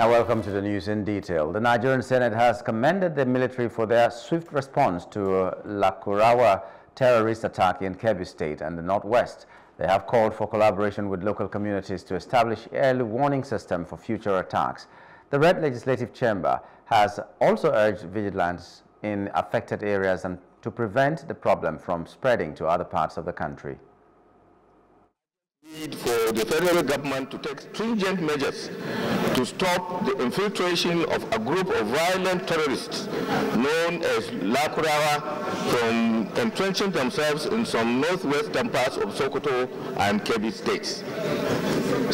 Now welcome to the news in detail. The Nigerian Senate has commended the military for their swift response to uh, Lakurawa terrorist attack in Kebbi State and the Northwest. They have called for collaboration with local communities to establish early warning system for future attacks. The Red Legislative Chamber has also urged vigilance in affected areas and to prevent the problem from spreading to other parts of the country need for the federal government to take stringent measures to stop the infiltration of a group of violent terrorists known as Lakurawa from entrenching themselves in some northwestern parts of Sokoto and Kebbi states.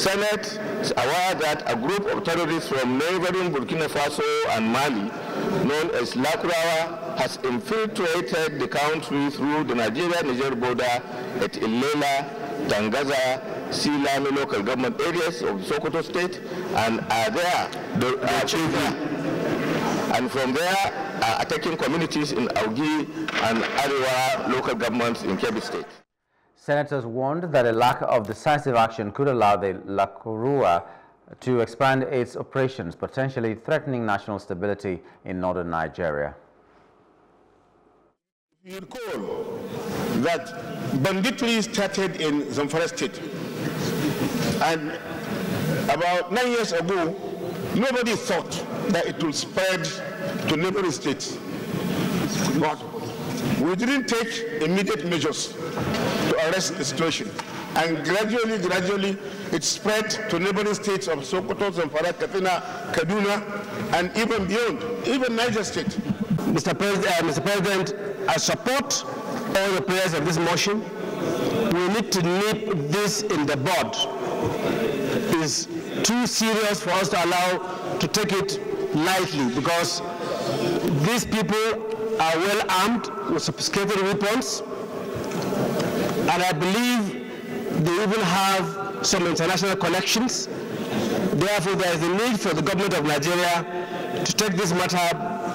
Senate aware that a group of terrorists from neighboring Burkina Faso and Mali known as Lakurawa has infiltrated the country through the Nigeria-Niger border at Ilela Tangaza, Silame local government areas of Sokoto state and are there the, uh, and from there attacking communities in Augie and Arewa local governments in Kebbi state. Senators warned that a lack of decisive action could allow the Lakurawa to expand its operations, potentially threatening national stability in northern Nigeria. You recall that banditry started in Zamfara state. And about nine years ago, nobody thought that it would spread to neighboring states. But we didn't take immediate measures arrest the situation. And gradually, gradually, it spread to neighboring states of Sokoto, Zamfara, Katsina, Kaduna, and even beyond, even Niger State. Mr. President, uh, Mr. President, I support all the prayers of this motion. We need to nip this in the bud. It's too serious for us to allow to take it lightly because these people are well armed with sophisticated weapons and I believe they even have some international connections. Therefore, there is a need for the government of Nigeria to take this matter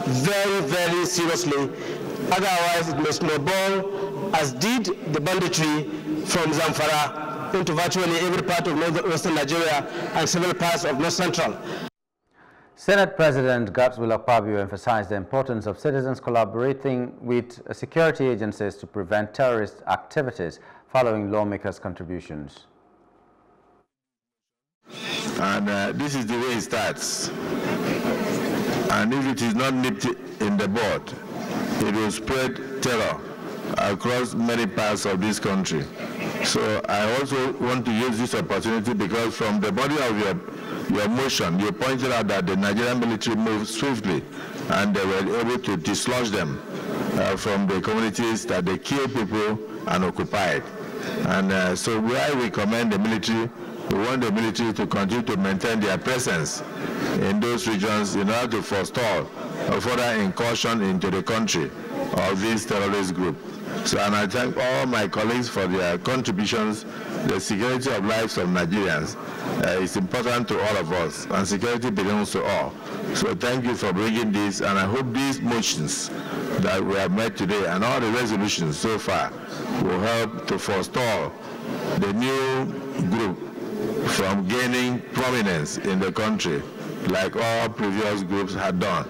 very, very seriously Otherwise, it may snowball, as did the banditry from Zamfara into virtually every part of northwestern Nigeria and several parts of north central. Senate President Godswill Akpabio emphasized the importance of citizens collaborating with security agencies to prevent terrorist activities following lawmakers' contributions. And uh, this is the way it starts. And if it is not nipped in the bud, it will spread terror across many parts of this country. So I also want to use this opportunity because from the body of your, your motion, you pointed out that the Nigerian military moved swiftly and they were able to dislodge them uh, from the communities that they killed people and occupied. And uh, so where we commend the military, we want the military to continue to maintain their presence in those regions in order to forestall a further incursion into the country of this terrorist group. So, and I thank all my colleagues for their contributions. The security of lives of Nigerians uh, is important to all of us, and security belongs to all. So thank you for bringing this, and I hope these motions that we have made today and all the resolutions so far will help to forestall the new group from gaining prominence in the country like all previous groups had done.